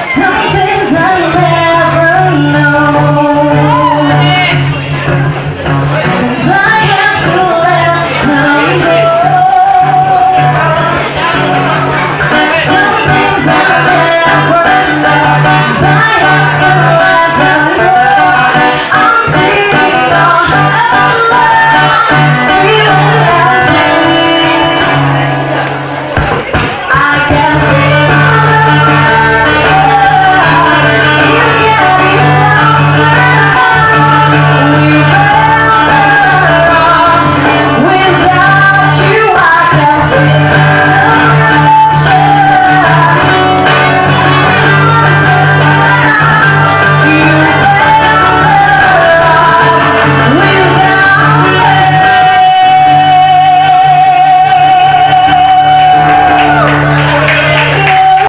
Time.